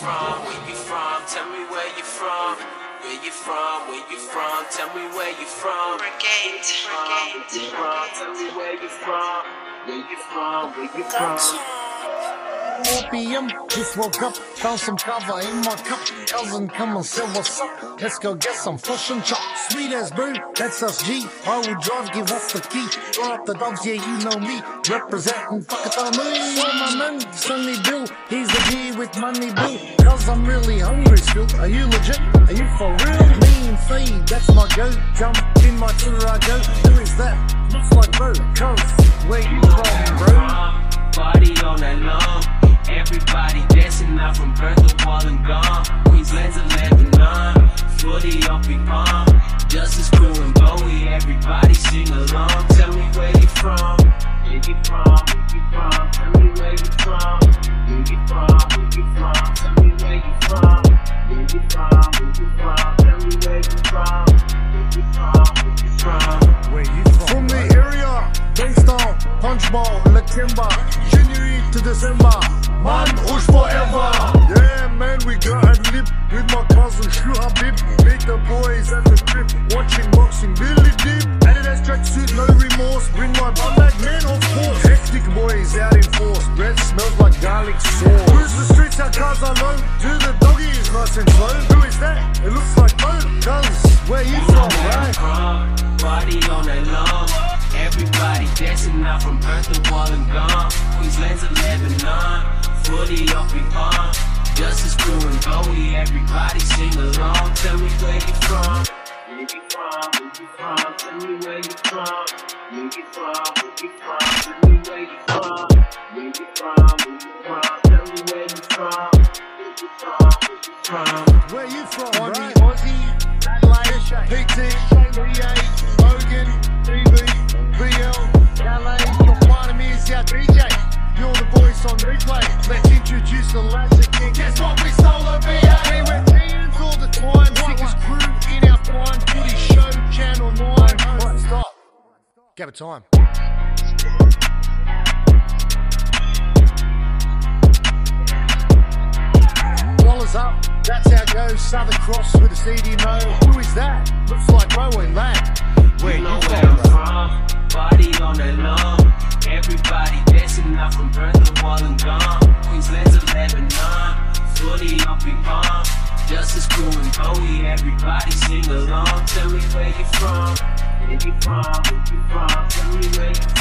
from? Where you from? Tell me where you from. Where you from? Where you from? Tell me where you from. Brigade, brigade, Tell me where you from. Where you from? Where you from? Opium, just woke up, found some kava in my cup. Cousin, come and say what's up. Let's go get some fish and chop. Sweet as brew, that's us G. I will drive, give us the key. Throw up the dogs, yeah, you know me. Representing Whakatane. So my man, Sonny Bill, he's the G with money bill. Cause I'm really hungry still. Are you legit? Are you for real? Me Fade, that's my go. Jump in my tour, I go. Who is that? Looks like bro. Cause where you from, bro? Footy up. Justice Crew and Bowie. Everybody sing along. Tell me where you from. Where you from? Where you from? Tell me where you from. Where you from? Where you from? Tell me where you from. Where you from? Where you from? Tell me where you from. Where you from? Where you from? Where you from? From the area, Bankstown, Punchbowl, Lakemba, January to December. Man, Ush forever. Yeah, man, we got a lip with my cousin back, man, of course. Hectic boys out in force. Breath smells like garlic sauce. Cruise the streets, our cars are low. Do the doggies nice and slow. Who is that? It looks like Beau. Cuz, where you from, right? Night long. Everybody dancing out from to you from? Where you from? Tell me where you from. Where you from? Where you from? Tell me where you from. Where you from? Where you from? Where you from, Aussie, Aussie, Adelaide, PT, VA, Logan, DB, VL, Calais, your part me is our DJ. You're the voice on replay. Let's introduce the Lazar King. Guess what? We It time. Dollars up, that's how it goes. Southern Cross with a CD no. Who is that? Looks like Bowen Lang. Where You you where? I'm from. Party all night long. Everybody dancing out from to wall and gone. Queensland's 11 9. Footy up in palm. Justice Crew and Bowie. Everybody sing along. Tell me where you from. Where you from? Where you from? Tell me where you